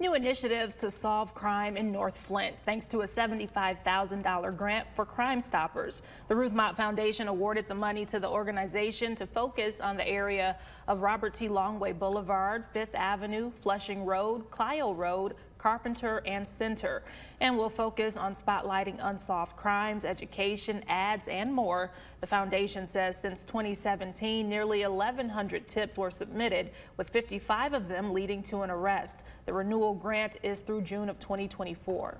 New initiatives to solve crime in North Flint thanks to a $75,000 grant for Crime Stoppers. The Ruth Mott Foundation awarded the money to the organization to focus on the area of Robert T. Longway Boulevard, Fifth Avenue, Flushing Road, Clio Road, Carpenter, and Center, and will focus on spotlighting unsolved crimes, education, ads, and more. The foundation says since 2017, nearly 1,100 tips were submitted, with 55 of them leading to an arrest. The renewal grant is through June of 2024.